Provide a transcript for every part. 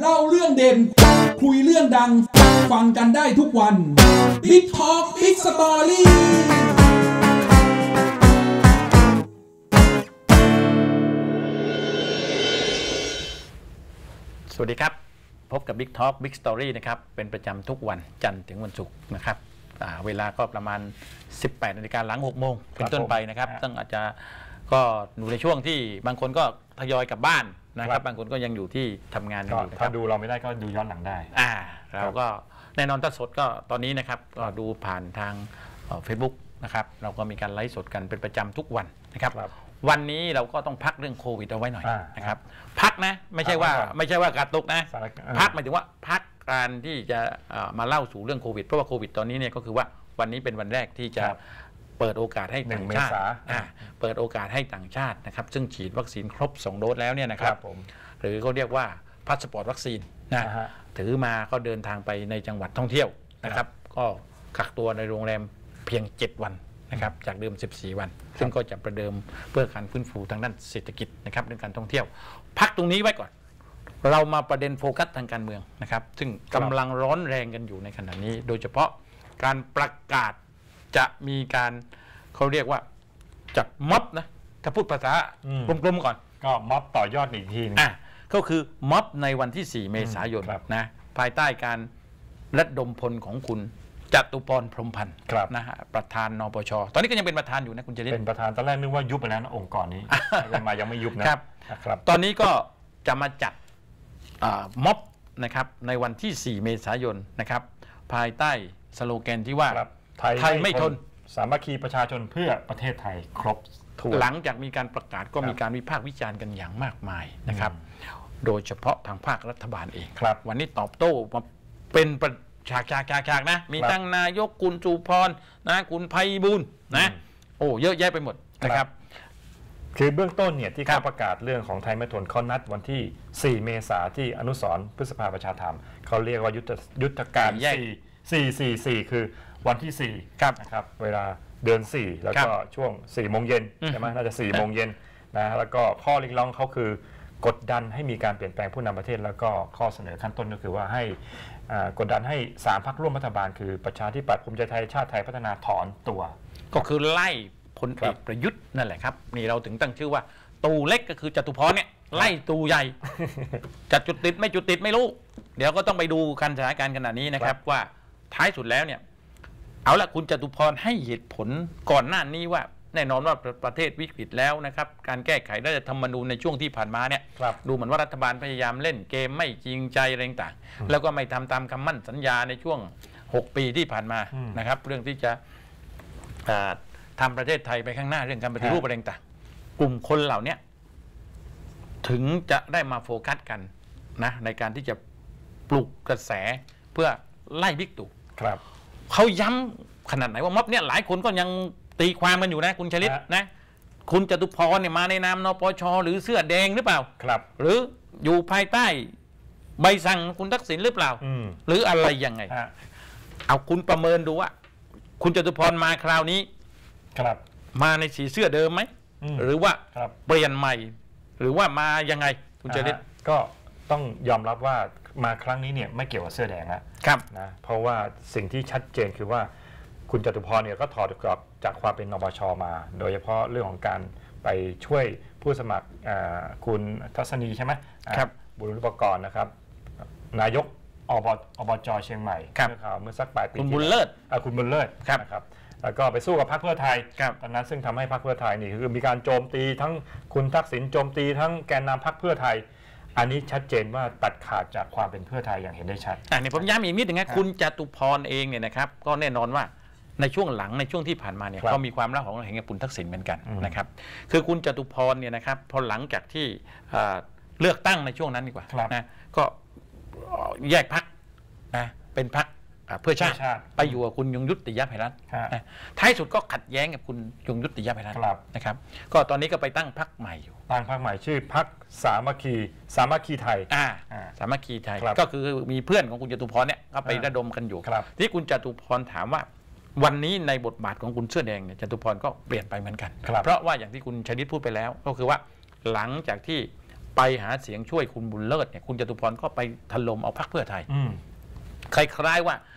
เล่าเรื่องเด่น คุยเรื่องดัง ฟังกันได้ทุกวัน Big Talk Big Story สวัสดีครับ พบกับ Big Talk Big Story นะครับ เป็นประจำทุกวันจันทร์ถึงวันศุกร์นะครับอ่าเวลาก็ประมาณ 18นาฬิกาหลัง 6 โมงเป็นต้นไปนะครับครับต้องอาจจะก็อยู่ในช่วงที่บางคนก็ทยอยกลับบ้าน นะคครัรับบบางคนก็ยังอยู่ที่ทำงานกันก็อยู่นะคถ้ารับดูเราไม่ได้ก็ดูย้อนหลังได้ อ่าเราก็แน่นอนถ้าสดก็ตอนนี้นะครับก็ดูผ่านทางเฟซบุ๊กนะครับเราก็มีการไลฟ์สดกันเป็นประจำทุกวันนะครับ ครับวันนี้เราก็ต้องพักเรื่องโควิดเอาไว้หน่อยอ่านะครับพักนะไม่ใช่ว่าพักไว้ก่อนไม่ใช่ว่าการตกนะ สถานการณ์ พักหมายถึงว่าพักการที่จะเอ่อมาเล่าสู่เรื่องโควิดเพราะว่าโควิดตอนนี้เนี่ยก็คือว่าวันนี้เป็นวันแรกที่จะครับ เปิดโอกาสให้หนึ่ต่างงชาติเมษาอ่าเปิดโอกาสให้ต่างชาตินะครับซึ่งฉีดวัคซีนครบ 2 โดสแล้วเนี่ยนะครับ ครับผมหรือเขาเรียกว่าพาสปอร์ตวัคซีนนะอ่าฮะถือมาก็เดินทางไปในจังหวัดท่องเที่ยวนะครับก็กักตัวในโรงแรมเพียง 7 วันนะครับจากเดิม 14 วัน ซึ่งก็จะประเดิมเพื่อการฟื้นฟูทางด้านเศรษฐกิจนะครับเรื่องการท่องเที่ยว พักตรงนี้ไว้ก่อน เรามาประเด็นโฟกัสทางการเมืองนะครับ ซึ่งกำลังร้อนแรงกันอยู่ในขณะนี้ โดยเฉพาะการประกาศ จะมีการเขาเรียกว่าจัดม็อบนะถ้าพูดภาษาอืมกลมๆก่อน ก็ม็อบต่อยอดอีกทีหนึงอะก็คือม็อบในวันที่ 4 เมษายนครับนะภายใต้การระดมพลของคุณจตุพรพรหมพันธ์ครับนะฮะประธานนปช ตอนนี้ก็ยังเป็นประธานอยู่นะคุณจริตเป็นประธานตอนแรกนึกว่ายุบไปแล้วนะองค์กรนี้ยังมายังไม่ยุบนะครับนะครับตอนนี้ก็จะมาจัดอ่าม็อบนะครับในวันที่ 4 เมษายนนะครับภายใต้สโลแกนที่ว่า ครับไทยไม่ทน สามัคคีประชาชนเพื่อประเทศไทยครบถ้วนหลังจากมีการประกาศก็ครับมีการวิพากษ์วิจารณ์กันอย่างมากมายนะครับ โดยเฉพาะทางภาครัฐบาลเองครับ วันนี้ตอบโต้มาเป็นประฉากฉากฉากฉากนะ มีครับตั้งนายกคุณสุพรนะคุณไพบูลย์นะอืมโอ้เยอะแยะไปหมดนะคครัรับบคือเบื้องต้นเนี่ยที่ครัเขาบประกาศเรื่องของไทยไม่ทนเขานัดวันที่ 4 เมษาที่อนุสรณ์พฤษภาประชาธรรมเขาเรียกว่ายุทธยุทธการแยก4 4 4 4 คือ วันที่4ครับนะครับ เวลาเดือน 4 แล้วก็ช่วง4โมงเย็นอืมใช่ไหมน่าจะ4โมงเย็นนะแล้วก็ข้อเรียกร้องเขาคือกดดันให้มีการเปลี่ยนแปลงผู้นำประเทศ แล้วก็ข้อเสนอขั้นต้นก็คือว่าให้อ่ากดดันให้3พรรคร่วมรัฐบาล คือประชาธิปัตย์ภูมิใจไทยชาติไทยพัฒนาถอนตัว ก็คือไล่พลคเอรักบประยุทธ์นั่นแหละครับนี่เราถึงตั้งชื่อว่าตูเล็กก็คือจตุพรเนี่ยไล่ตูใหญ่จะจุดติดไม่จุดติดไม่รู้ เดี๋ยวก็ต้องไปดูการสถานการณ์ขณะนี้นะครับว่าท้ายสุดแล้วเนี่ย เอาละคุณจตุพรให้เหตุผลก่อนหน้านี้ว่า แน่นอนว่าประประเทศวิกฤตแล้วนะครับ การแก้ไขรัฐธรรมนูญในช่วงที่ผ่านมาเนี่ยครับดูเหมือนว่ารัฐบาลพยายามเล่นเกมไม่จริงใจอะไรต่างๆแล้วก็ไม่ทำตามคำมั่นสัญญาในช่วง 6 ปีที่ผ่านมาอืมนะครับ เรื่องที่จะอ่าทำประเทศไทยไปข้างหน้าเรื่องการปฏิรูปฮะอะไรต่างๆกลุ่มคนเหล่าเนี้ยถึงจะได้มาโฟกัสกันนะในการที่จะปลุกกระแสเพื่อไล่บิ๊กตู่ครับ เขาย้ำขนาดไหนว่าม็อบเนี่ยหลายคนก็ยังตีความกันอยู่นะคุณชลิตฮะนะ คุณจตุพรเนี่ยมาในนามนปชหรือเสื้อแดงหรือเปล่าครับ หรืออยู่ภายใต้ใบสั่งคุณทักษิณหรือเปล่าอืมหรืออะไรยังไงฮะเอาคุณประเมินดูว่า คุณจตุพรมาคราวนี้ ครับ มาในสีเสื้อเดิมไหมอืมหรือว่าครับเปลี่ยนใหม่ หรือว่ามายังไง คุณชลิตอ่าฮะก็ต้องยอมรับว่า มาครั้งนี้เนี่ยไม่เกี่ยวกับเสื้อแดงแล้วครับนะเพราะว่าสิ่งที่ชัดเจนคือว่าคุณจตุพรเนี่ยก็ถอดกลับจากความเป็นนปชมา โดยเฉพาะเรื่องของการไปช่วยผู้สมัครอ่าคุณทัศนีใช่ไหมอ่าครับบุรุษปกรณ์นะครับ นายกอบอบจเชียงใหม่ครับเมื่อข่าวเมื่อสักปลายปีคุณที่บุญเลิศอ่าคุณบุญเลิศครับนะครับแล้วก็ไปสู้กับพรรคเพื่อไทยครับตอนนั้นซึ่งทำให้พรรคเพื่อไทยนี่คือมีการโจมตีทั้งคุณทักษิณโจมตีทั้งแกนนำพรรคเพื่อไทย อันนี้ชัดเจนว่าตัดขาดจากความเป็นเพื่อไทยอย่างเห็นได้ชัดอ่านี่ผมย้ำอีกนิดหนึงนะคุณจตุพรเองเนี่ยนะครับก็แน่นอนว่าในช่วงหลังในช่วงที่ผ่านมาเนี่ยครับก็มีความรักของเห็นกับคุณทักษิณเหมือนกันอืมนะครับคือคุณจตุพรเนี่ยนะครับพอหลังจากที่อ่าเลือกตั้งในช่วงนั้นดีกว่าครับนะก็แยกพักนะเป็นพัก เพื่อชาติเพื่อชาติไปอยู่กับคุณยงยุติยภัยรัตน์ฮะนะท้ายสุดก็ขัดแย้งกับคุณยงยุติยภัยรัตน์ครับนะครับ ก็ตอนนี้ก็ไปตั้งพักใหม่อยู่ ตั้งพรรคใหม่ชื่อพรรคสามัคคีสามัคคีไทยอ่าอ่าสามัคคีไทยครับก็คือมีเพื่อนของคุณจตุพรเนี่ยก็ไปอ่าระดมกันอยู่ครับที่คุณจตุพรถามว่าวันนี้ในบทบาทของคุณเสื้อแดงเนี่ยจตุพรก็เปลี่ยนไปเหมือนกันครับเพราะว่าอย่างที่คุณชนิดพูดไปแล้ว ก็คือว่าหลังจากที่ไปหาเสียงช่วยคุณบุญเลิศเนี่ยคุณจตุพรก็ไปถล่มเอาพรรคเพื่อไทยอืมคล้ายๆว่าเอ่อ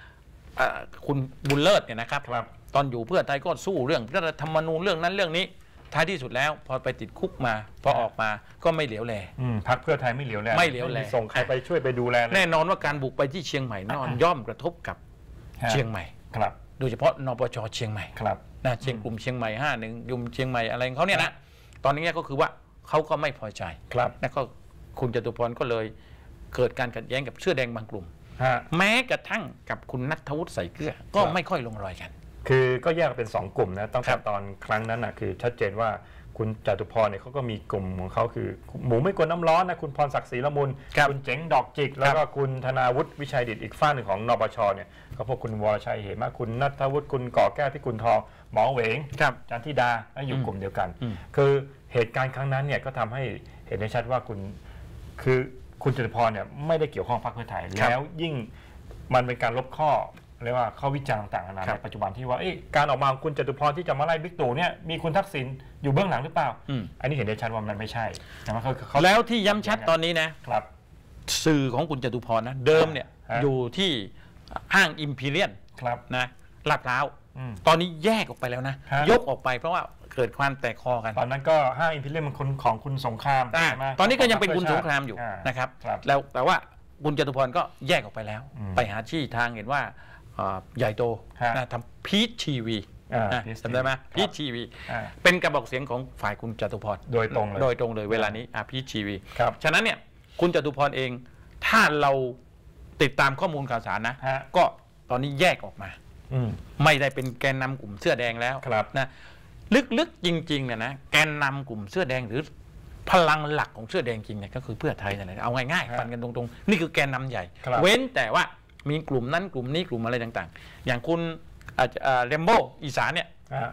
คุณบุญเลิศเนี่ยนะครับครับตอนอยู่เพื่อไทยก็สู้เรื่องรัฐธรรมนูญเรื่องนั้นเรื่องนี้ท้ายที่สุดแล้วพอไปติดคุกมาพอออกมาก็ไม่เหลียวแลอืมพักเพื่อไทยไม่เหลียวแลไม่เหลียวแลส่งใครไปช่วยไปดูแลเลยแน่นอนว่าการบุกไปที่เชียงใหม่นอนย่อมกระทบกับฮะเชียงใหม่ครับ โดยเฉพาะนปชเชียงใหม่ครับนะเชียงกลุ่มเชียงใหม่ห้าหนึ่งยุมเชียงใหม่อะไรของเขาเนี่ยนะตอนนี้ก็คือว่าเขาก็ไม่พอใจครับแล้วก็คุณจตุพรก็เลยเกิดการขัดแย้งกับเสื้อแดงบางกลุ่มฮะ แม้กระทั่งกับคุณนัทวุฒิใส่เกลือ ก็ครับไม่ค่อยลงรอยกัน คือก็แยกเป็น 2 กลุ่มนะตั้งครัแต่บตอนครั้งนั้นนะคือชัดเจนว่าคุณจตุพรเนี่ยเขาก็มีกลุ่มของเขาคือ หมูไม่กลัวน้ำร้อนนะคุณพรศักดิ์ศรีละมุนครับณเจ๋งดอกจิก แล้วก็คุณธนาวุฒิวิชัยดิตอีกฝ้ากหนึ่งของนปชเนี่ยก็พวกคุณวรชัยเหมะคุณนัทวุฒิคุณก่อแก้วพิกุลทองหมอเหวงครับจันทิดาแล้วอยู่อืมกลุ่มเดียวกันอืมคือเหตุการณ์ครั้งนั้นเนี่ยก็ทำให้เห็นได้ชัดว่าคุณคือ คุณจตุพรเนี่ยไม่ได้เกี่ยวข้องพรรคเพื่อไทย แล้วยิ่งมันเป็นการลบข้อเรียกว่าข้อวิจารณ์ต่างๆนานาครัในบปัจจุบันที่ว่าเอ๊ะการออกมาของคุณจตุพรที่จะมาไล่บิ๊กตู่เนี่ยมีคุณทักษิณอยู่เบื้องหลังหรือเปล่าอืมอันนี้เห็นได้ชัดว่ามันไม่ใช่แต่ว่าเขาเขาแล้วที่ย้ำชัดตอนนี้นะครับ สื่อของคุณจตุพรนะเดิมเนี่ยฮะอยู่ที่ห้างอิมพีเรียนครับนะลาดพร้าวอืมตอนนี้แยกออกไปแล้วนะฮะยกออกไปเพราะว่า เกิดความแตกคอกัน ตอนนั้นก็ห้างอิมพีเรียมมันคนของคุณสงครามอ่าใช่ไหมตอนนี้ก็ยังเป็นคุณสงครามอยู่านะครับ ครับ แล้วแต่ว่าคุณจตุพรก็แยกออกไปแล้ว อืมไปหาที่ทางเห็นว่าเอ่อใหญ่โตฮะนะทำพีชทีวีอ่านะ Peach จำได้ไหม TV พีชทีวีอ่า เป็นกระบอกเสียงของฝ่ายคุณจตุพรโดยตรงเลย โดยตรงเลยเวลานี้อะพีชทีวีครับ ฉะนั้นเนี่ยคุณจตุพรเอง ถ้าเราติดตามข้อมูลข่าวสารนะ ฮะก็ตอนนี้แยกออกมา อืม ไม่ได้เป็นแกนนำกลุ่มเสื้อแดงแล้วครับ นะ ลึกๆจริงๆเนี่ยนะแกนนำกลุ่มเสื้อแดงหรือพลังหลักของเสื้อแดงจริงเนี่ยก็คือเพื่อไทยนั่นแหละเอาง่ายครับๆฟันกันตรงๆ นี่คือแกนนำใหญ่ครับเว้นแต่ว่ามีกลุ่มนั้นกลุ่มนี้กลุ่มอะไรต่างๆ อย่างคุณเรมโบอีสานเนี่ยอ่า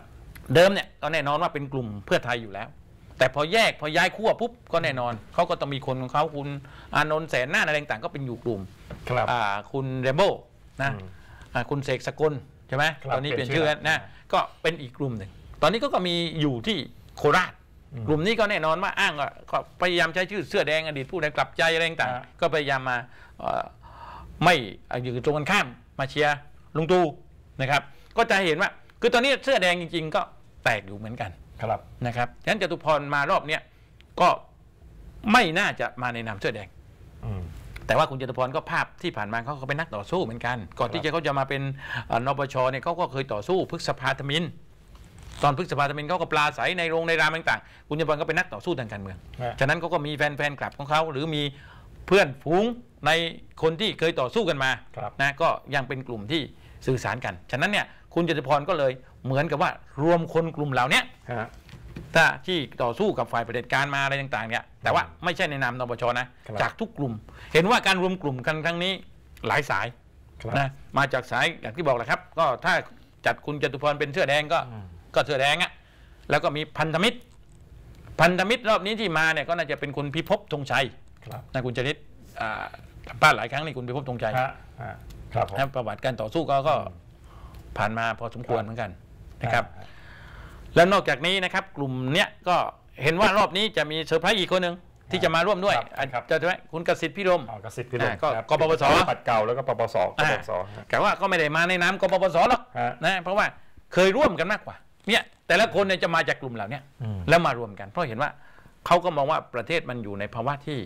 เดิมเนี่ยก็แน่นอนว่าเป็นกลุ่มเพื่อไทยอยู่แล้ว แต่พอแยกพอย้ายขั้วปุ๊บก็แน่นอนเขาก็ต้องมีคนของเขาคุณอานนท์แสนหน้าอะไรต่างๆ ก็เป็นอยู่กลุ่มครับอ่าคุณเรมโบนะอืมอ่าคุณเสกสกลใช่ไหมครับตอนนี้เปลี่ยนเปลี่ชื่ยอนชื่อแล้วนะแล้วก็เป็นอีกกลุ่มหนึ่ง ตอนนี้ก็ก็มีอยู่ที่โคราชอืมกลุ่มนี้ก็แน่นอนว่าอ้างว่าก็พยายามใช้ชื่อเสื้อแดงอดีตผู้ใดกลับใจอะไรต่างฮะๆก็พยายามมาเอ่อไม่อ่าอยู่ตรงกันข้ามมาเชียร์ลุงตู่นะครับ ก็จะเห็นว่า คือตอนนี้เสื้อแดงจริง ๆ ก็แตกอยู่เหมือนกันครับนะครับฉะนั้นจตุพรมารอบเนี้ยก็ไม่น่าจะมาในนามเสื้อแดงอืมแต่ว่าคุณจตุพรก็ภาพที่ผ่านมาเขาก็เป็นนักต่อสู้เหมือนกัน ก่อนที่จะเขาจะมาเป็นเอ่อนปชเนี่ยเขาก็เคยต่อสู้พฤกษภาธมิน ตอนพฤกษภาธมินเขาก็ปลาใสในโรงในรามต่างๆ คุณจตุพรก็เป็นนักต่อสู้ทางการเมืองฮะฉะนั้นเขาก็มีแฟนๆกลับของเขาหรือมีเพื่อนฝูงในคนที่เคยต่อสู้กันมาครับนะก็ยังเป็นกลุ่มที่สื่อสารกัน ฉะนั้นเนี่ยคุณจตุพรก็เลยเหมือนกับว่ารวมคนกลุ่มเหล่าเนี้ยฮะถ้าที่ต่อสู้กับฝ่ายเผด็จการมาอะไรต่างๆเนี่ยแต่ว่าไม่ใช่ในนามนปชนะครับจากทุกกลุ่ม เห็นว่าการรวมกลุ่มกันครั้งนี้หลายสายครับนะมาจากสายอย่างที่บอกแหละครับ ก็ถ้าจัดคุณจตุพรเป็นเสื้อแดงก็อืม ก็เสื้อแดงอะแล้วก็มีพันธมิตร พันธมิตรรอบนี้ที่มาเนี่ยก็น่าจะเป็นคุณพิภพธงไชยครับนะคุณจริตอ่าสัมภาษณ์หลายครั้งนี่คุณพิภพธงไชยฮะฮะครับผมนะประวัติการต่อสู้ก็ก็ผ่านมาพอสมควรเหมือนกันนะครับ แล้วนอกจากนี้นะครับ กลุ่มเนี้ยก็เห็นว่ารอบนี้จะมีเซอร์ไพรส์อีกคนหนึ่งที่จะมาร่วมด้วยครับอะครับจะใช่ไหมคุณกษิต ภิรมย์อ๋อกษิต ภิรมย์อ่าก็ครับกปปสปัดเก่าแล้วก็ปปสกปปสฮะแต่ว่าก็ไม่ได้มาในนามกปปสหรอกฮะนะเพราะว่าเคยร่วมกันมากกว่า เนี่ยแต่ละคนเนี่ยจะมาจากกลุ่มเหล่าเนี้ยอืมแล้วมารวมกัน เพราะเห็นว่าเขาก็มองว่าประเทศมันอยู่ในภาวะที่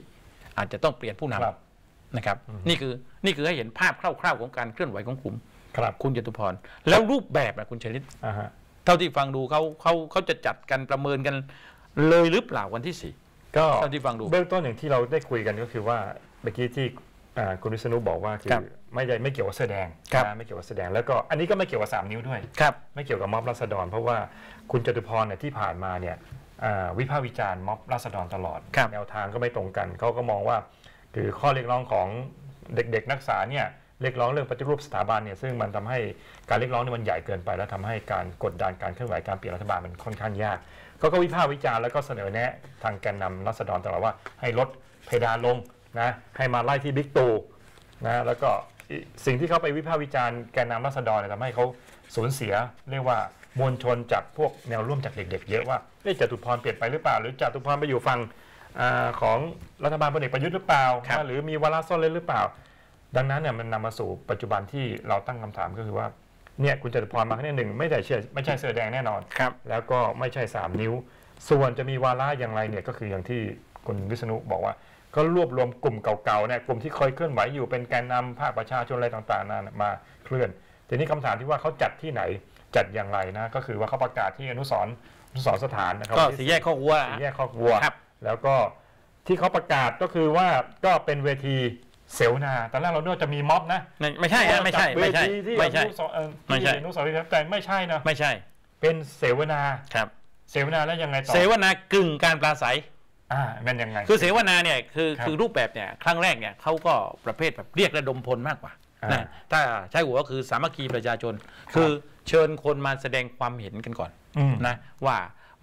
อาจจะต้องเปลี่ยนผู้นครับำนะครับ นี่คือนี่คือให้เห็นภาพคร่าวๆของการเคลื่อนไหวของกลุ่มครับคุณจตุพร แล้วรูปแบบนะคุณชลิตอ่าฮะเท่าที่ฟังดูเขาเขาเขาจะจัดกันประเมินกันเลยหรือเปล่าวันที่สี่ก็เท่าที่ฟังดูเบื้องต้นอย่างที่เราได้คุยกันก็คือว่าเมื่อกี้ที่อ่าคุณวิษณุบอกว่าคือครับ ไม่ได้ไม่เกี่ยวกับเสื้อแดงครับนะไม่เกี่ยวกับเสื้อแดงแล้วก็อันนี้ก็ไม่เกี่ยวกับสามนิ้วด้วยครับไม่เกี่ยวกับม็อบราษฎร เพราะว่าคุณจตุพรเนี่ยที่ผ่านมาเนี่ยอ่าวิพากษ์วิจารณ์ม็อบราษฎรตลอดครับแนวทางก็ไม่ตรงกันเขาก็มองว่าคือข้อเรียกร้องของเด็กๆนักศึกษาเนี่ยเรียกร้องเรื่องปฏิรูปสถาบันเนี่ยซึ่งมันทำให้การเรียกร้องเนี่ยมันใหญ่เกินไป แล้วทำให้การกดดันการเคลื่อนไหวการเปลี่ยนรัฐบาลมันค่อนข้างยากเขาก็วิพากษ์วิจารณ์แล้วก็เสนอแนะทางแกนนำรัษฎรตลอดว่าให้ลดเพดานลงนะให้มาไล่ที่บิ๊กตู่นะแล้วก็ สิ่งที่เขาไปวิพากษ์วิจารณ์แกนนำรัษฎรเนี่ยทำให้เขาสูญเสีย เรียกว่ามวลชนจากพวกแนวร่วมจากเด็ก ๆ เยอะว่าเอ๊ะจตุพรเปลี่ยนไปหรือเปล่า หรือจตุพรไปอยู่ฝั่งอาของรัฐบาลพลเอกประยุทธ์หรือเปล่าครับหรือมีวาระซ่อนเล่นหรือเปล่า ดังนั้นเนี่ยมันนำมาสู่ปัจจุบันที่เราตั้งคำถามก็คือว่าเนี่ยคุณจตุพรมาครั้งที่หนึ่งไม่ได้เชื่อไม่ใช่เสื้อแดงแน่นอนครับแล้วก็ไม่ใช่3นิ้ว ส่วนจะมีวาระอย่างไรเนี่ยก็คืออย่างที่คุณวิษณุบอกว่า ก็รวบรวมกลุ่มเก่าๆเนี่ยกลุ่มที่เคยเคลื่อนไหวอยู่เป็นแกนนำภาคประชาชนอะไรต่างๆนั้นมาเคลื่อนทีนี้คำถามที่ว่าเขาจัดที่ไหนจัดอย่างไรนะก็คือว่าเขาประกาศที่อนุสรณ์อนุสรณ์สถานนะครับก็ที่สี่แยกข้อวัวสี่แยกคอกวัวครับแล้วก็ที่เขาประกาศก็คือว่าก็เป็นเวทีเสวนาตอนแรกเราเนึกว่าจะมีม็อบนะไม่ไม่ใช่ฮะไม่ใช่จัดเวไม่ใช่ทีที่ไม่ใช่อนุสรณ์เอ่อไม่ใช่ที่อนุสรณ์ประชาธิปไตยไม่ใช่นะไม่ใช่ เป็นเสวนาครับ เสวนาแล้วยังไงต่อเสวนากึ่งการปราศัย อ่ามันยังไง คือเสวนาเนี่ยคือครับคือรูปแบบเนี่ยครั้งแรกเนี่ยเขาก็ประเภทแบบเรียกระดมพลมากกว่าอ่านะถ้าใช้หัวก็คือสามัคคีประชาชน คือเชิญคนมาแสดงความเห็นกันก่อนอืมนะว่า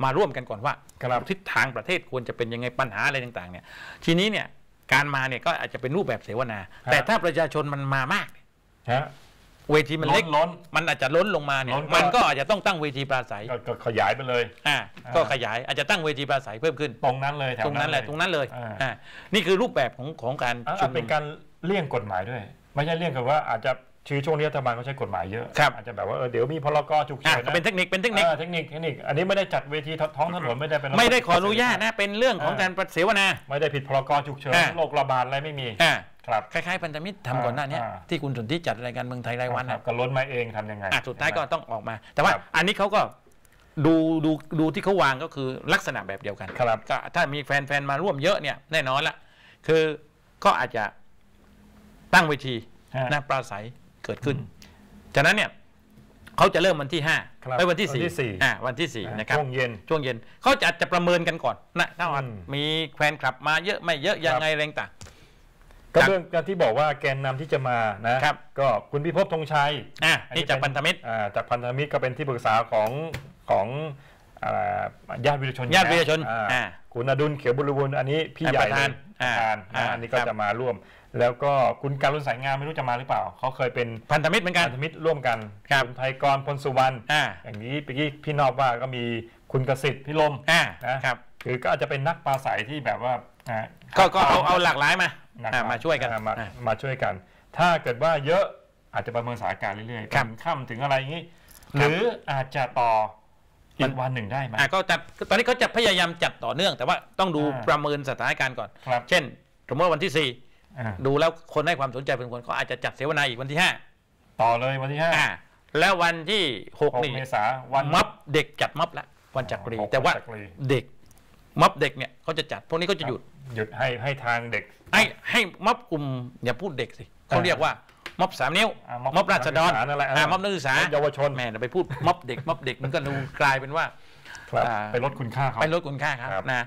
มาร่วมกันก่อนว่าครับทิศทางประเทศควรจะเป็นยังไงปัญหาอะไรต่างๆเนี่ยทีนี้เนี่ยการมาเนี่ยก็อาจจะเป็นรูปแบบเสวนา แต่ถ้าประชาชนมันมามากฮะ เวทีมันเล็กล้นมันอาจจะล้นลงมาเนี่ยล้นก็ มันก็อาจจะต้องตั้งเวทีปราศัยก็ก็ขยายไปเลย อ่าอ่า ก็ขยายอาจจะตั้งเวทีปราศัยเพิ่มขึ้น ตรงนั้นเลยแถวตรงนั้นแหละตรงนั้นเลยอ่า อ่านี่คือรูปแบบของของการอ่าชุมนุเป็นม การเลี่ยงกฎหมายด้วย ไม่ใช่เลี่ยงกับว่าอาจจะชื่อช่วงนี้รัฐบาลเขาใช้กฎหมายเยอะครับ อาจจะแบบว่าเออเดี๋ยวมีพรกฉุกอะเฉินก็นะเป็นเทคนิคเป็นเทคนิคเออเทคนิคเทคนิคอันนี้ไม่ได้จัดเวทีท้องถนนไม่ได้เป็นระบบ ไม่ได้ขออนุญาตนะเป็นเรื่องของการเสวนา ไม่ได้ผิดพรกฉุกเฉินอ่า โรคระบาดอะไรไม่มี อ่า ครับคล้ายๆพันธมิตรทำก่อนหน้าเนี้ยอ่าที่คุณสนที่จัดรายการเมืองไทยรายวันครันะบก็ล้นมาเองทำยังไงอะสุดท้ายก็ต้องออกมา แต่ว่าครับอันนี้เขาก็ดูดูดูที่เขาวางก็คือลักษณะแบบเดียวกันครับก็ถ้ามีแฟนๆมาร่วมเยอะเนี่ยแน่นอนละคือก็อาจจะตั้งเวทีฮะนะปราศัยเกิดขึ้นฉะนั้นเนี่ยเขาจะเริ่มวันที่ห้าครับไปวันที่วันที่สี่สี่อ่าวันที่สี่นะครับช่วงเย็นช่วงเย็นเขาจะจะประเมินกันก่อนนะถ้าว่าอืมมีแฟนคลับมาเยอะไม่เยอะยังไงแรงต่าง ก็ครับเรื่องการที่บอกว่าแกนนำที่จะมานะครับ ก็คุณพิภพธงชัยอะอันี่จากพันธมิตรอ่าจากพันธมิตรก็เป็นที่ปรึกษาของของอ่าญาติวิรชนญาติวิรชนอ่าอ่าคุณอดุลเขียวบุรุณอันนี้พี่ใหญ่ประธานเลยอ่าประธานอ่าอ่าอันนี้ก็ครับจะมาร่วม แล้วก็คุณการุณสายงามไม่รู้จะมาหรือเปล่า เขาเคยเป็นพันธมิตรเหมือนกันพันธมิตรร่วมกันครับณไทยกรพลสุวรรณอ่าอย่างนี้เมื่อกี้พี่นอบว่าก็มีคุณกสิทธิ์พิลมอ่านะครับคือก็อาจจะเป็นนักปราศัยที่แบบว่าอ่าก็ก็เอาเอาหลากหลายมา นะคอ่ารับมาช่วยกันอ่ามาอ่ามาช่วยกัน ถ้าเกิดว่าเยอะอาจจะประเมินสถานการณ์เรื่อยๆครับถึงค่ำถึงอะไรอย่างนี้คหรับรืออาจจะต่ออีมักนวันหนึ่งได้ไหมอะก็จัดตอนนี้เขาจะพยายามจัดต่อเนื่อง แต่ว่าต้องดูอ่าประเมินสถานการณ์ก่อนครับเช่น สมมติว่าวันที่สี่อ่าดูแล้วคนให้ความสนใจเป็นคนก็อาจจะจัดเสวนาอีกวันที่ห้าต่อเลยวันที่ห้าอ่าแล้ววันที่หกหกนี่เมษาวันม็อบเด็กจัดม็อบละวันจักรีหกแต่ว่าจักรีเด็ก ม็อบเด็กเนี่ยเขาจะจัด พวกนี้ก็จะหยุดหยุดให้ให้ทางเด็ก ให้ให้ม็อบกลุ่มอย่าพูดเด็กสิเขาเรียกว่าม็อบสามนิ้วอ่าม็อบม็อบราษฎรนักศึกษานั่นแหละอ่าม็อบนักศึกษาเยาวชนแม่เราไปพูดม็อบเด็กม็อบเด็กมันก็ดูกลายเป็นว่าครับอ่าไปลดคุณค่าเขาไปลดคุณค่าครับครับนะ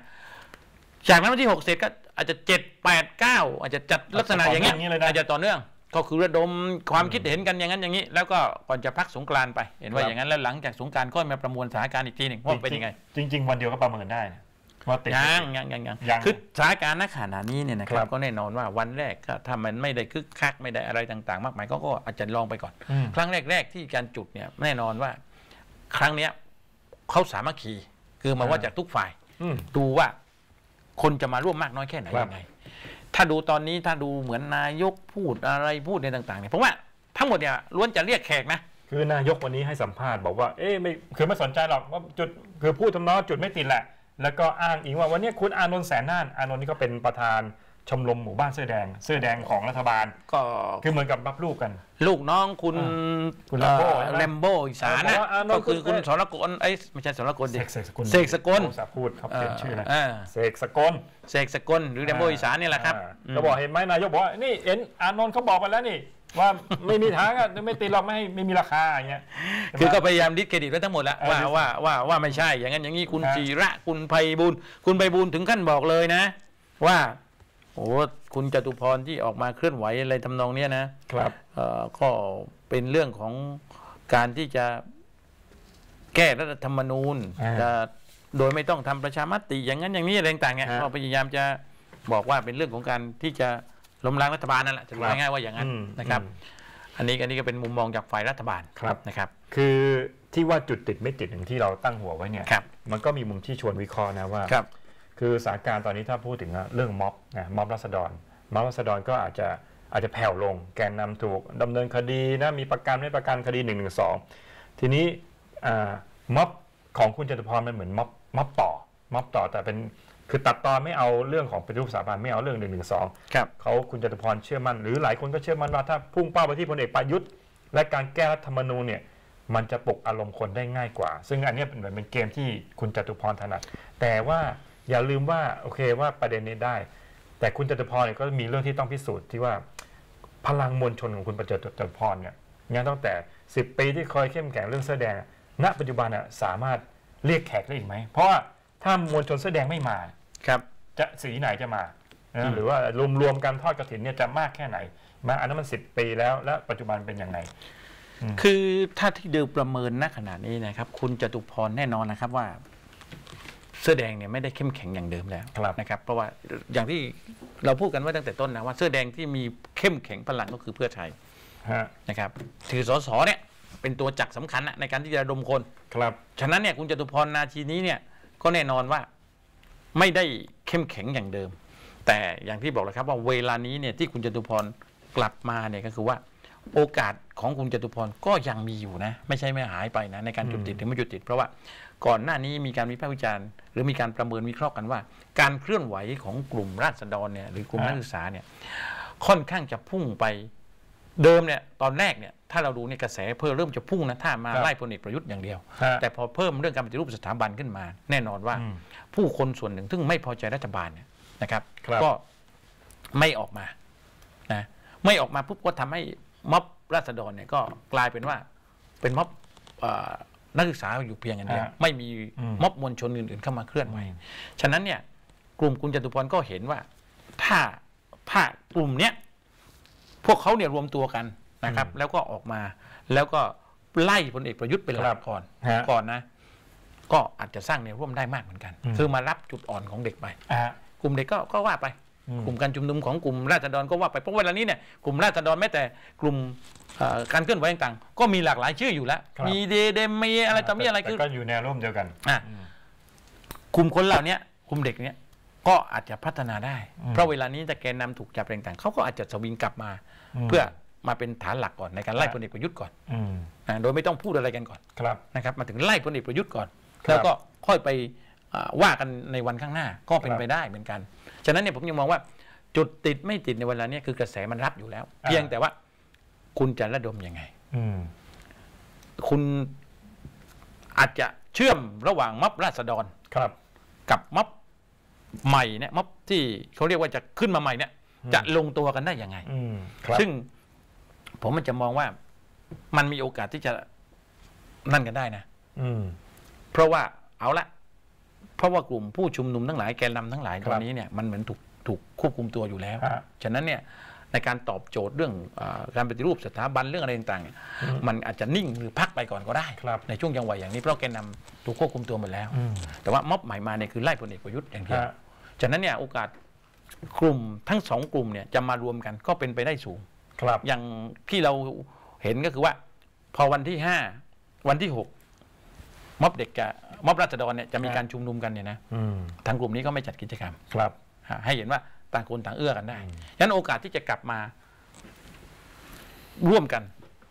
จากนั้นวันที่6เสร็จก็อาจจะ7 8 9อาจจะจัดลักษณะอย่างเงี้ยต่อเนื่องอย่างนี้เลยนะอาจจะต่อเนื่องก็คือระดมความคิดเห็นกันอย่างนั้นอย่างนี้ แล้วก็ก่อนจะพักสงกรานต์ไป เห็นว่าครับอย่างนั้นแล้วหลังจากสงกรานต์ก็มาประมวลสถานการณ์อีกทีหนึ่งว่าเป็นยังไง จริงจริงๆวันเดียวก็ประเมินได้นะ ว่าติดยังยังยังยังยังคือสถานการณ์ณขณะนี้เนี่ยนะคครัรับบก็แน่นอนว่าวันแรกก็ถ้ามันไม่ได้คึกคักไม่ได้อะไรต่าง ๆ มากมายก็ก็อาจจะลองไปก่อนอืมครั้งแรก ๆ ที่การจุดเนี่ยแน่นอนว่า ครั้งเนี้ยเขาสามัคคีคือมาว่าจากทุกฝ่ายอืมดูว่าคนจะมาร่วมมากน้อยแค่ไหนครับยังไง ถ้าดูตอนนี้ถ้าดูเหมือนนายกพูดอะไรพูดในต่างๆเนี่ยผมว่าทั้งหมดเนี่ยล้วนจะเรียกแขกนะคือนายกวันนี้ให้สัมภาษณ์บอกว่า เอ๊ะไม่คือไม่สนใจหรอกว่าจุดคือพูดทำนองจุดไม่ติดแหละ แล้วก็อ้างอิงว่าวันนี้คุณอานนท์แสนน่านอานนท์นี่ก็เป็นประธานชมรมหมู่บ้านเสื้อแดง เสื้อแดงของรัฐบาล ก็คือเหมือนกับรับลูกกัน ลูกน้องคุณอ่าคุณ Lambo เอ่อใช่ไหมแลมโบอีสานเออนะบอกว่าอ่านนท์ก็คือคุคุณณสรกลไอ้ยไม่ใช่สรกลเสดิกเสกสกุลเสกสกลโทรศัพท์พูดครับเปลี่ยนชื่อนะเออเสกสกลเสกสกลหรือแลมโบอีสานนี่แหละครับอ่าอืมก็บอกเห็นไหมนายกบอกว่านี่เอ็นอานนท์เขาบอกไปแล้วนี่ ว่าไม่มีทางอะไม่ติดหรอกไม่ให้ไม่มีราคาอย่างเงี้ยใช่ไหมคือก็พยายามดิสเครดิตไว้ทั้งหมดแล้วเออว่าดิสว่าว่าว่าไม่ใช่ อย่างนั้นอย่างนี้คุณฮะจีระคุณไพบูลย์คุณไพบูลย์ถึงขั้นบอกเลยนะ ว่าโอ้คุณจตุพรที่ออกมาเคลื่อนไหวอะไรทำนองเนี้ยนะครับเอ่อก็เป็นเรื่องของการที่จะแก้รัฐธรรมนูญอ่าจะโดยไม่ต้องทำประชามติอย่างนั้นอย่างนี้อะไรต่างๆเนี่ยฮะก็พยายามจะบอกว่าเป็นเรื่องของการที่จะ ล้มล้างรัฐบาลนั่นแหละจะครับง่ายๆว่าอย่างนั้นอืมนะครับอืมอันนี้อันนี้ก็เป็นมุมมองจากฝ่ายรัฐบาลครับนะครับ คือที่ว่าจุดติดไม่ติดอย่างที่เราตั้งหัวไว้เนี่ยครับมันก็มีมุมที่ชวนวิเคราะห์นะว่าครับคือสถานการณ์ตอนนี้ถ้าพูดถึงเรื่องม็อบนะม็อบรัษฎรม็อบรัษฎรก็อาจจะอาจจะแผ่วลง แกนนำถูกดำเนินคดีนะมีประกันไม่ประกันคดี1นึทีนี้อ่าม็อบของคุณจตุพรมันเหมือนม็อบม็อบต่อม็อบต่อแต่เป็น คือตัดตอนไม่เอาเรื่องของปฏิรูปสถาบันไม่เอาเรื่อง1นึครับเขาคุณจตุพรเชื่อมั่นหรือหลายคนก็เชื่อมั่นว่าถ้าพุ่งเป้าไปที่พลเอกประยุทธ์และการแก้รัฐธรรมนูญเนี่ยมันจะปลุกอารมณ์คนได้ง่ายกว่า ซึ่งอันเนี้ยเป็นเหมือนเป็นเกมที่คุณจตุพรถนัด แต่ว่าอย่าลืมว่าโอเคว่าประเด็นนี้ได้ แต่คุณจตุพรเนี่ยก็มีเรื่องที่ต้องพิสูจน์ที่ว่าพลังมวลชนของคุณประจตุพรเนี่ยงั้นตั้งแต่ 10 ปีที่คอยเข้มแข็งเรื่องเสื้อแดงอะณปัจจุบันน่ะสามารถเรียกแขกได้อีกไหม เพราะว่าถ้ามวลชนเสื้อแดงไม่มา ครับจะสีไหนจะมานะหรือว่ารวมๆกันทอดกระถินเนี่ยจะมากแค่ไหน มาอันนั้นมันสิบปีแล้วแล้วปัจจุบันเป็นยังไงคือถ้าที่เดิมประเมินณขณะนี้นะครับ คุณจตุพรแน่นอนนะครับว่า เสื้อแดงเนี่ยไม่ได้เข้มแข็งอย่างเดิมแล้วครับนะครับ เพราะว่าอย่างที่เราพูดกันไว่าตั้งแต่ต้นนะว่าเสื้อแดงที่มีเข้มแข็งพลังก็คือเพื่อไทยฮะนะครับถือสสเนี่ยเป็นตัวจักรสำคัญนะในการที่จะระดมคนครับฉะนั้นเนี่ยคุณจตุพรนาทีนี้เนี่ยก็แน่นอนว่า ไม่ได้เข้มแข็งอย่างเดิม แต่อย่างที่บอกแล้วครับว่าเวลานี้เนี่ยที่คุณจตุพรกลับมาเนี่ยก็คือว่า โอกาสของคุณจตุพรก็ยังมีอยู่นะ ไม่ใช่ไม่หายไปนะในการจุดติดหรือไม่จุดติด เพราะว่าก่อนหน้านี้มีการวิพากษ์วิจารณ์หรือมีการประเมินวิเคราะห์กันว่า การเคลื่อนไหวของกลุ่มราษฎรเนี่ยหรือกลุ่มนักศึกษาเนี่ยค่อนข้างจะพุ่งไปเดิมเนี่ยตอนแรกเนี่ย ถ้าเราดูเนี่ยกระแสเพิ่มเริ่มจะพุ่งนะถ้ามาครับไล่พลเอกประยุทธ์อย่างเดียวฮะแต่พอเพิ่มเรื่องการปฏิรูปสถาบันขึ้นมา แน่นอนว่าอืมผู้คนส่วนหนึ่งซึ่งไม่พอใจรัฐบาลเนี่ยนะครับครับก็ไม่ออกมานะไม่ออกมาปุ๊บก็ทำให้ม็อบราษฎรเนี่ยก็กลายเป็นว่าเป็นม็อบเอ่อนักศึกษาอยู่เพียงอย่างเดียวฮะไม่มีอืมม็อบมวลชนอื่นๆเข้ามาเคลื่อนไหวฉะนั้นเนี่ยกลุ่มคุณจตุพรก็เห็นว่า ถ้าถ้ากลุ่มเนี้ยพวกเขาเนี่ยรวมตัวกัน นะครับ แล้วก็ออกมา แล้วก็ไล่พลเอกประยุทธ์เป็นหครัลับกก่อนฮะก่อนนะ ก็อาจจะสร้างแนวร่วมได้มากเหมือนกันอืมคือมารับจุดอ่อนของเด็กไปอะกลุ่มเด็กก็ก็ว่าไปอืมกลุ่มการชุมนุมของกลุ่มราษฎรก็ว่าไปเพราะเวลานี้เนี่ยกลุ่มราษฎรแม้แต่กลุ่มเอ่อการเคลื่อนไหวต่างๆ ก็มีหลากหลายชื่ออยู่แล้วครับมีเดเดมมีอะไรต่อมีอะไรแต่คือก็อยู่แนวร่วมเดียวกันอะกลุ่มคนเหล่านี้กลุ่มเด็กเนี้ยก็อาจจะพัฒนาได้อืมเพราะเวลานี้แต่แกนนำถูกจับอะไรต่างๆเขาก็อาจจะสวิงกลับมาอืมเพื่อ มาเป็นฐานหลักก่อนในการไล่ครับพลเอกประยุทธ์ก่อนอืมอะโดยไม่ต้องพูดอะไรกันก่อนครับนะครับ มาถึงไล่พลเอกประยุทธ์ก่อนครับแล้วก็ค่อยไปอ่าว่ากันในวันข้างหน้าก็เป็นครับไปได้เหมือนกัน ฉะนั้นเนี่ยผมยังมองว่า จุดติดไม่ติดในเวลาเนี้ยคือกระแสมันรับอยู่แล้วอ่าเพียงแต่ว่าคุณจะระดมยังไงอืมคุณอาจจะเชื่อมระหว่างม็อบราษฎรครับ กับม็อบใหม่เนี่ยม็อบที่เขาเรียกว่าจะขึ้นมาใหม่เนี่ย จะลงตัวกันได้ยังไงอืมครับซึ่ง ผมมันจะมองว่ามันมีโอกาสที่จะนั่นกันได้นะอืมเพราะว่าเอาละ เพราะว่ากลุ่มผู้ชุมนุมทั้งหลายแกนนำทั้งหลายครับตอนนี้เนี่ยมันเหมือนถูกถูกควบคุมตัวอยู่แล้วฮะฉะนั้นเนี่ยในการตอบโจทย์เรื่องอาการปฏิรูปสถาบันเรื่องอะไรต่างๆเนี่ยมันอาจจะนิ่งหรือพักไปก่อนก็ได้ครับในช่วงจังหวะอย่างนี้เพราะแกนนำถูกควบคุมตัวหมดแล้วอืมแต่ว่าม็อบใหม่มาเนี่ยคือไล่พลเอกประยุทธ์อย่างเดียวฮะฉะนั้นเนี่ยโอกาสกลุ่มทั้งสองกลุ่มเนี่ยจะมารวมกันก็เป็นไปได้สูง ครับ อย่างที่เราเห็นก็คือว่า พอวันที่ห้าวันที่หกม็อบเด็กกับม็อบราษฎรเนี่ยจะมีครับการชุมนุมกันเนี่ยนะอืมทางกลุ่มนี้ก็ไม่จัดกิจกรรม ครับ ฮะให้เห็นว่าต่างคนต่างเอื้อกันได้ฉะนั้นโอกาสที่จะกลับมา ร่วมกัน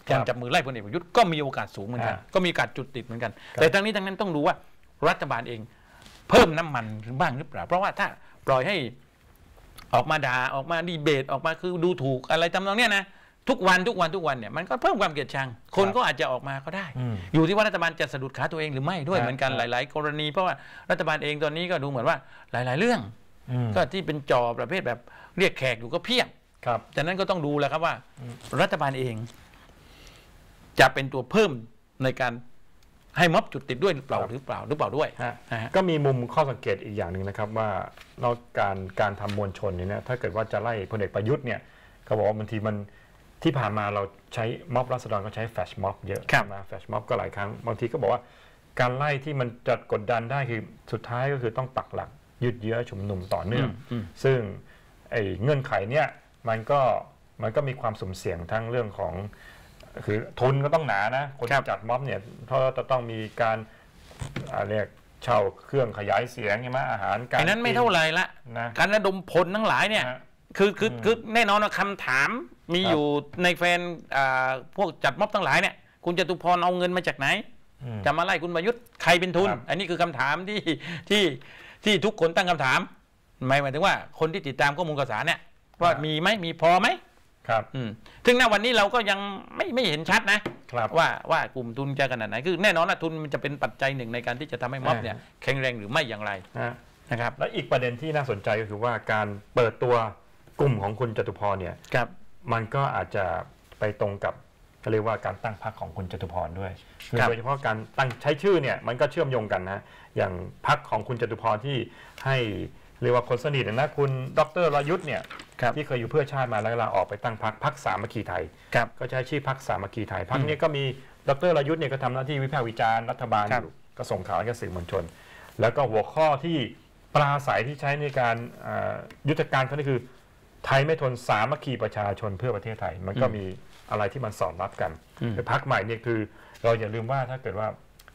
ครับการจับมือไล่พลเอกประยุทธ์ก็มีโอกาสสูงเหมือนกันฮะก็มีโอกาสจุดติดเหมือนกัน ครับ แต่ทั้งนี้ทั้งนั้นต้องดูว่ารัฐบาลเอง เพิ่มน้ำมันบ้างหรือเปล่า เพราะว่าถ้าปล่อยให้ ออกมาด่าออกมาดีเบตออกมาคือดูถูกอะไรทำนองเนี้ยนะทุกวันทุกวันทุกวันเนี่ยมันก็เพิ่มความเกลียดชัง คนก็อาจจะออกมาก็ได้อืมอยู่ที่ว่ารัฐบาลจะสะดุดขาตัวเองหรือไม่ด้วยครับเหมือนกันครับหลาย ๆ กรณี เพราะว่ารัฐบาลเองตอนนี้ก็ดูเหมือนว่าหลาย ๆ เรื่องอืมก็ที่เป็นจอประเภทแบบเรียกแขกอยู่ก็เพียบครับจากนั้นก็ต้องดูแหล้วครับว่า รัฐบาลเอง จะเป็นตัวเพิ่มในการ ให้ม็อบจุดติดด้วยหรือเปล่าครับหรือเปล่าหรือเปล่าด้วยฮะนะฮะก็มีมุมข้อสังเกตอีกอย่างหนึ่งนะครับว่านอกการการทำมวลชนเนี่ยนะถ้าเกิดว่าจะไล่พลเอกประยุทธ์เนี่ยเขาบอกว่าบางทีมันที่ผ่านมาเราใช้ม็อบรัษฎรก็ใช้แฟชม็อบเยอะครับมาแฟชม็อบก็หลายครั้งบางทีก็บอกว่าการไล่ที่มันจะกดดันได้คือสุดท้ายก็คือต้องปักหลักยืดเยื้อชุมนุมต่อเนื่องอืมซึ่งไอ้เงื่อนไขเนี่ยมันก็มันก็มีความสุ่มเสี่ยงทั้งเรื่องของ คือทุนก็ต้องหนานะ คนครัที่บจัดม็อบเนี่ยเพราะว่าจะต้องมีการอ่าเรียกเช่าเครื่องขยายเสียงใช่ไหมอาหารการไอ้นั้นไม่เท่าไหร่ละนะการระดมพลทั้งหลายเนี่ยฮะคือคืออืมคือแน่นอนว่าคำถามมีครับอยู่ในแฟนอ่าพวกจัดม็อบทั้งหลายเนี่ย คุณจตุพรเอาเงินมาจากไหนอืมจะมาไล่คุณประยุทธ์ใครเป็นทุนครับอันนี้คือคำถามที่ที่ที่ทุกคนตั้งคำถามหมายหมายถึงว่าคนที่ติดตามข้อมูลข่าวสารเนี่ยว่ามีไหมมีพอไหม ครับอืมถึงณวันนี้เราก็ยังไม่ไม่เห็นชัดนะครับ ว่าว่ากลุ่มทุนจะขนาดไหนคือแน่นอนว่าทุนมันจะเป็นปัจจัยหนึ่งในการที่จะทำให้ม็อบเนี่ยแข็งแรงหรือไม่อย่างไรนะนะครับและอีกประเด็นที่น่าสนใจก็คือว่าการเปิดตัวกลุ่มของคุณจตุพรเนี่ย ครับ มันก็อาจจะไปตรงกับเขาเรียกว่าการตั้งพรรคของคุณจตุพรด้วยคือครับ โดยเฉพาะการตั้งใช้ชื่อเนี่ยมันก็เชื่อมโยงกันนะ อย่างพรรคของคุณจตุพรที่ให้ เรียกว่าคนสนิทนะคุณดรรยุทธ์เนี่ยครับที่เคยอยู่เพื่อชาติมาแล้วลาออกไปตั้งพรรคพรรคสามัคคีไทยครับก็ใช้ชื่อพรรคสามัคคีไทยพรรคอืมเนี้ก็มีดรรยุทธ์เนี่ยก็ทำหน้าที่วิพากษ์วิจารณ์รัฐบาลคอรับยู่ก็ส่งข่าวให้กับสื่อมวลชน แล้วก็หัวข้อที่ปราศัยที่ใช้ในการอ่ายุทธการเขานี่คือไทยไม่ทนสามัคคีประชาชนเพื่อประเทศไทย มันก็มีอะไรที่มันสอดรับกันอืมคือพักใหม่เนี่ยคือ เราอย่าลืมว่าถ้าเกิดว่า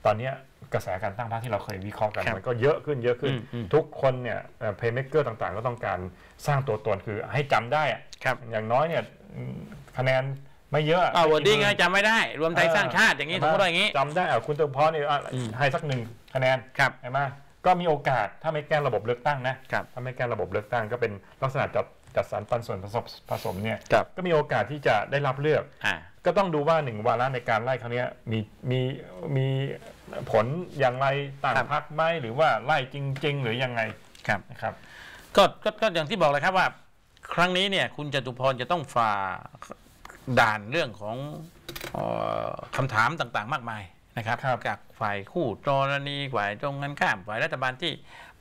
ตอนเนี้ยกระแสการตั้งพรรคที่เราเคยวิเคราะห์กันครับมันก็เยอะขึ้นเยอะขึ้นอืมอืมทุกคนเนี่ย playmaker ต่างๆ ก็ต้องการสร้างตัวตนคือให้จำได้อะครับอย่างน้อยเนี่ยอืมคะแนนไม่เยอะอ้าว wording ไงจำไม่ได้ รวมไทยสร้างชาติอย่างนี้สมมติว่าอย่างนี้จำได้อะคุณจตุพรเนี่ยอะอืมให้สักหนึ่งคะแนนครับใช่ไหมก็มีโอกาสถ้าไม่แก้ระบบเลือกตั้งนะครับถ้าไม่แก้ระบบเลือกตั้งก็เป็นลักษณะจัดจัดสรรปันส่วนผสมผสมเนี่ยครับก็มีโอกาสที่จะได้รับเลือกอ่าก็ต้องดูว่าหนึ่งวาระในการไล่ครั้งเนี้ยมีมีมี ผลอย่างไรต่างครับพักไหมหรือว่าไล่จริง ๆ หรือยังไงครับนะครับก็ก็ก็อย่างที่บอกเลยครับว่า ครั้งนี้เนี่ยคุณจตุพรจะต้องฝ่าด่านเรื่องของเออคำถามต่างๆ มากมายนะครับครับจากฝ่ายคู่กรณีฝ่ายตรงกันข้ามฝ่ายรัฐบาลที่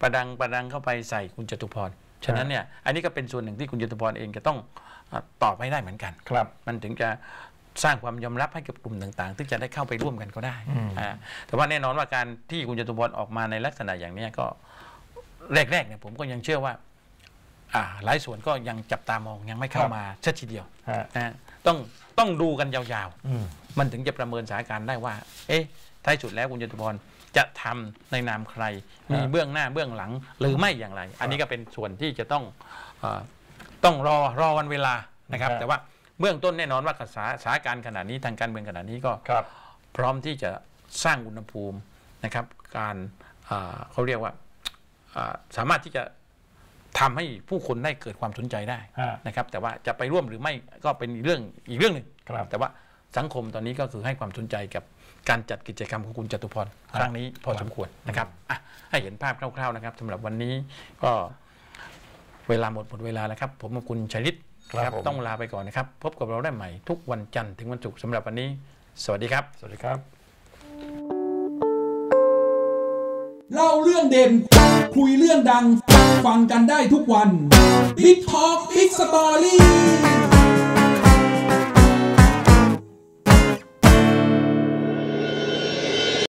ประดังประดังเข้าไปใส่คุณจตุพรฉะนั้นเนี่ยอันนี้ก็เป็นส่วนหนึ่งที่คุณจตุพรเองจะต้องเอ่อตอบให้ได้เหมือนกัน ครับ มันถึงจะ สร้างความยอมรับให้กับกลุ่มต่างๆที่จะได้เข้าไปร่วมกันก็ได้อืมอ่าแต่ว่าแน่นอนว่าการที่คุณจตุพรออกมาในลักษณะอย่างเนี้ยก็แรกๆเนี่ยผมก็ยังเชื่อว่าอ่าหลายส่วนก็ยังจับตามองยังไม่เข้ามาชัดทีเดียวฮะนะต้องต้องดูกันยาวอืมๆมันถึงจะประเมินสถานการณ์ได้ว่า เอ๊ะท้ายสุดแล้วคุณจตุพรจะทำในนามใคร มีเบื้องหน้าเบื้องหลังหรือไม่อย่างไร อันนี้ก็เป็นส่วนที่จะต้องเออต้องรอรอวันเวลานะครับครับแต่ว่า เบื้องต้นแน่นอนว่าสถาสถานการณ์ขนาดนี้ทางการเมืองขนาดนี้ก็ครับพร้อมที่จะสร้างอุณหภูมินะครับการอ่าเขาเรียกว่าอ่าสามารถที่จะทำให้ผู้คนได้เกิดความสนใจได้ฮะนะครับ แต่ว่าจะไปร่วมหรือไม่ก็เป็นอีกเรื่องอีกเรื่องหนึ่งครับแต่ว่าสังคมตอนนี้ก็คือให้ความสนใจกับการจัดกิจกรรมของคุณจตุพรครั้งนี้พอสมควรนะครับอะให้เห็นภาพคร่าวๆนะครับสำหรับวันนี้ก็เวลาหมดหมดเวลาแล้วครับ ผมกับคุณชัยฤทธิ์ ครับผมต้องลาไปก่อนนะครับ พบกับเราได้ใหม่ทุกวันจันทร์ถึงวันศุกร์สำหรับวันนี้ สวัสดีครับ สวัสดีครับ เล่าเรื่องเด่น คุยเรื่องดัง ฟังกันได้ทุกวัน Big Talk Big Story